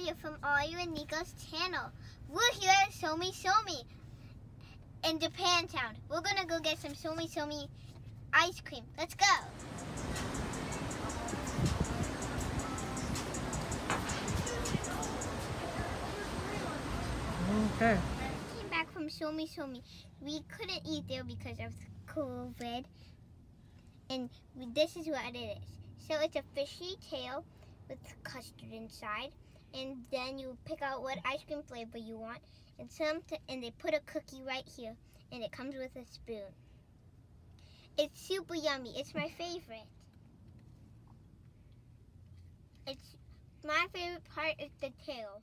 Amelia from Alya and Nico's channel. We're here at Somi Somi in Japantown. We're gonna go get some Somi Somi ice cream. Let's go. Okay. Came back from Somi Somi. We couldn't eat there because of COVID. And we, this is what it is. So it's a fishy tail with custard inside. And then you pick out what ice cream flavor you want. And some and they put a cookie right here. And it comes with a spoon. It's super yummy. It's my favorite. It's my favorite part is the tail.